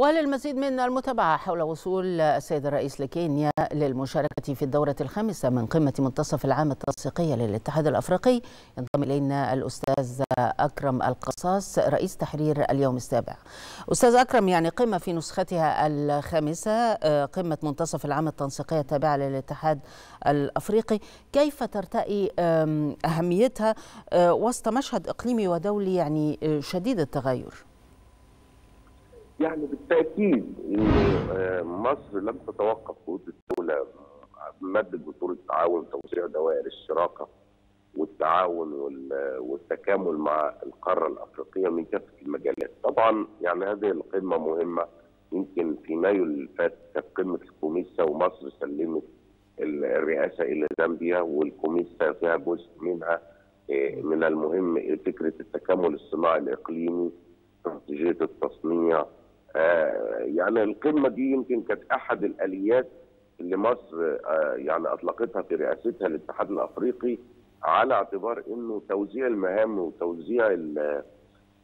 وللمزيد من المتابعة حول وصول السيد الرئيس لكينيا للمشاركة في الدورة الخامسة من قمة منتصف العام التنسيقية للاتحاد الأفريقي ينضم إلينا الأستاذ أكرم القصاص رئيس تحرير اليوم السابع أستاذ أكرم يعني قمة في نسختها الخامسة قمة منتصف العام التنسيقية التابعة للاتحاد الأفريقي كيف ترتئي أهميتها وسط مشهد إقليمي ودولي يعني شديد التغير؟ يعني بالتأكيد مصر لم تتوقف قوه الدولة مد جسور التعاون توسيع دوائر الشراكة والتعاون والتكامل مع القارة الأفريقية من كافة المجالات. طبعا يعني هذه القمة مهمة يمكن في مايو اللي فات كانت قمة الكوميسا ومصر سلمت الرئاسة إلى زامبيا والكوميسا فيها جزء منها من المهم فكرة التكامل الصناعي الإقليمي استراتيجية التصنيع يعني القمة دي يمكن كانت أحد الآليات اللي مصر آه يعني أطلقتها في رئاستها للاتحاد الأفريقي على اعتبار إنه توزيع المهام وتوزيع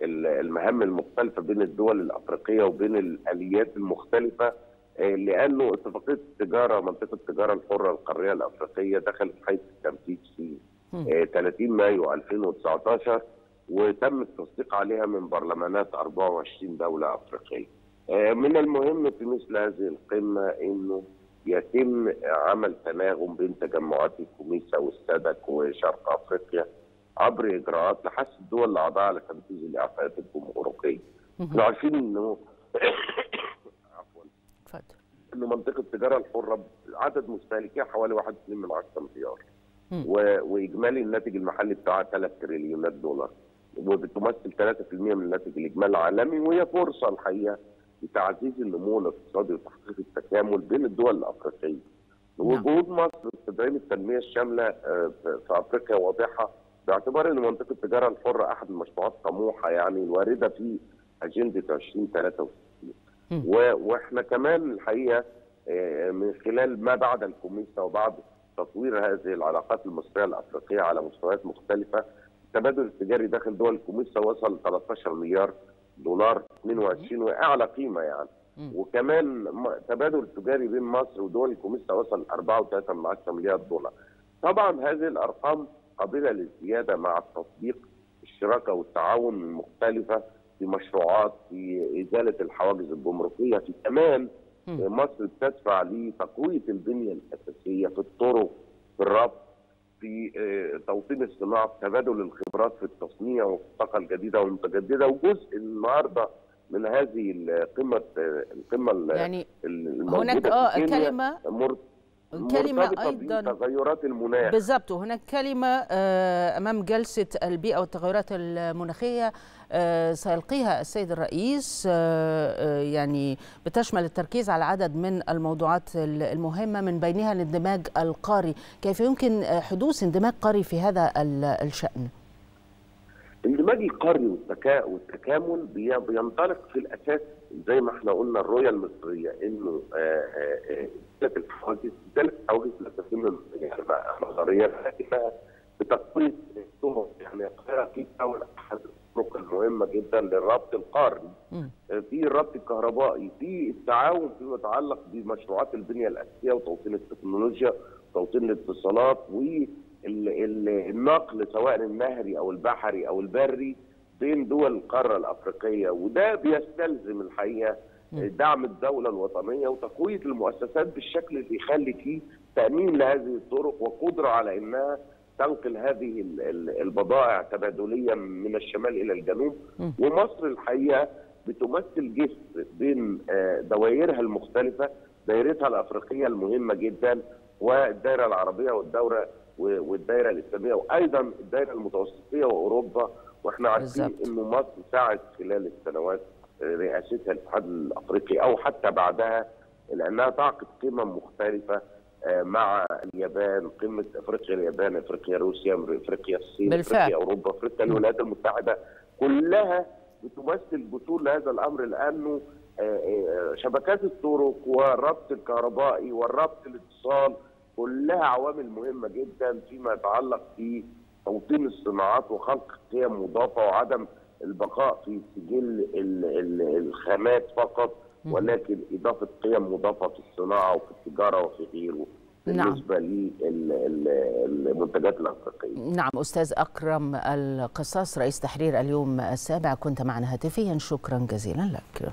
المهام المختلفة بين الدول الأفريقية وبين الآليات المختلفة آه لأنه اتفاقية التجارة منطقة التجارة الحرة القارية الأفريقية دخلت حيز التنفيذ في 30 مايو 2019 وتم التصديق عليها من برلمانات 24 دولة أفريقية. من المهم في مثل هذه القمة أنه يتم عمل تناغم بين تجمعات الكوميسا والسادك وشرق أفريقيا عبر إجراءات لحث الدول الأعضاء على تنفيذ الإعفاءات الجمهورية. إحنا عارفين أنه عفوا. أنه منطقة التجارة الحرة عدد مستهلكيها حوالي 1.2 من 10 مليار. وإجمالي الناتج المحلي بتاعها 3 تريليونات دولار. وبتمثل 3% من الناتج الإجمالي العالمي وهي فرصة الحقيقة لتعزيز النمو الاقتصادي وتحقيق التكامل بين الدول الأفريقية. وجهود مصر في تدعيم التنمية الشاملة في أفريقيا واضحة باعتبار إن منطقة التجارة الحرة أحد المشروعات طموحة يعني الواردة في أجندة 2063 وإحنا كمان الحقيقة من خلال ما بعد الكوميسا وبعد تطوير هذه العلاقات المصرية الافريقيه على مستويات مختلفة التبادل التجاري داخل دول الكوميسا وصل 13 مليار دولار 22 وأعلى قيمة يعني. وكمان التبادل التجاري بين مصر ودول الكوميسا وصل 4.3 مليار دولار. طبعا هذه الأرقام قابلة للزيادة مع التطبيق الشراكة والتعاون المختلفة في مشروعات في إزالة الحواجز الجمركية في كمان مصر بتدفع لتقوية البنية الأساسية في الطرق في الربط في توطين الصناعة في تبادل الخبرات في التصنيع وفي الطاقه الجديدة والمتجددة وجزء النهارده من هذه القمة القمة يعني هناك آه كلمة كلمة أيضا تغيرات المناخ بالضبط وهناك كلمة أمام جلسة البيئة والتغيرات المناخية سيلقيها السيد الرئيس يعني بتشمل التركيز على عدد من الموضوعات المهمة من بينها الاندماج القاري كيف يمكن حدوث اندماج قاري في هذا الشأن؟ الاندماج القاري والتكامل بينطلق في الأساس زي ما إحنا قلنا الرؤيه المصريه إنه ازاله الحواجز ازاله الحواجز لا تتم يعني نظريا لكنها بتقويه الطرق يعني القاهرة في دوله أحد الطرق المهمه جدا للربط القاري في الربط الكهربائي في التعاون فيما يتعلق بمشروعات البنية الأساسية وتوطين التكنولوجيا وتوطين الاتصالات و النقل سواء النهري أو البحري أو البري بين دول القارة الأفريقية وده بيستلزم الحقيقة دعم الدولة الوطنية وتقوية المؤسسات بالشكل اللي يخلي فيه تأمين لهذه الطرق وقدرة على إنها تنقل هذه البضائع تبادليا من الشمال إلى الجنوب. ومصر الحقيقة بتمثل جسر بين دوائرها المختلفة دائرتها الأفريقية المهمة جدا والدائره العربية والدوره والدائره الإسلامية وأيضا الدائره المتوسطية وأوروبا. وإحنا عارفين إنه مصر سعت خلال السنوات رئاستها الاتحاد الأفريقي أو حتى بعدها لأنها تعقد قمم مختلفة مع اليابان قمه أفريقيا اليابان أفريقيا روسيا أفريقيا الصين بالفعل. أفريقيا أوروبا أفريقيا الولايات المتحدة كلها بتمثل جسور لهذا الأمر لأنه شبكات الطرق والربط الكهربائي والربط الاتصال كلها عوامل مهمة جدا فيما يتعلق في توطين الصناعات وخلق قيم مضافة وعدم البقاء في سجل الخامات فقط ولكن إضافة قيم مضافة في الصناعة وفي التجارة وفي غيره نعم. بالنسبة للمنتجات الأفريقية. نعم أستاذ أكرم القصاص رئيس تحرير اليوم السابع كنت معنا هاتفيا شكرا جزيلا لك.